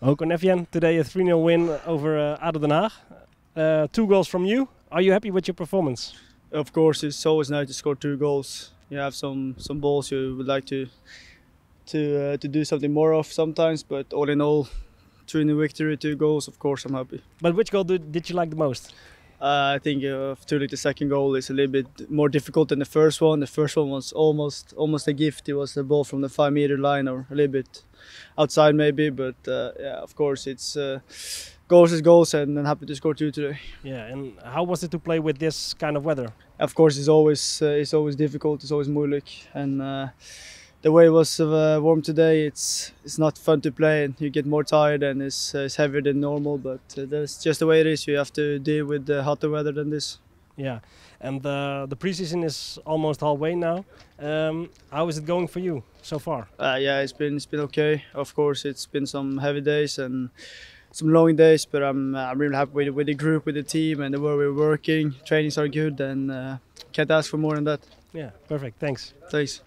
Håkon Evjen, today a 3-0 win over uh, ADO Den Haag. Uh, two goals from you. Are you happy with your performance? Of course, it's always nice to score two goals. You have some some balls you would like to to uh, to do something more of sometimes, but all in all, two in victory, two goals. Of course, I'm happy. But which goal did, did you like the most? Uh, I think uh, the second goal is a little bit more difficult than the first one. The first one was almost almost a gift. It was a ball from the five meter line or a little bit outside maybe, but uh, yeah, of course it's uh, goals is goals, and I'm happy to score two today. Yeah, and how was it to play with this kind of weather? Of course, it's always uh, it's always difficult. It's always moeilijk, and uh, the way it was uh, warm today, it's it's not fun to play, and you get more tired, and it's uh, it's heavier than normal. But uh, that's just the way it is. You have to deal with the hotter weather than this. Yeah, and uh, the preseason is almost halfway now. Um, how is it going for you so far? Uh, yeah, it's been it's been okay. Of course, it's been some heavy days and some long days, but I'm I'm really happy with with the group, with the team, and the way we're working. Trainings are good, and uh, can't ask for more than that. Yeah, perfect. Thanks. Thanks.